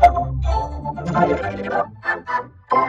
Thank you.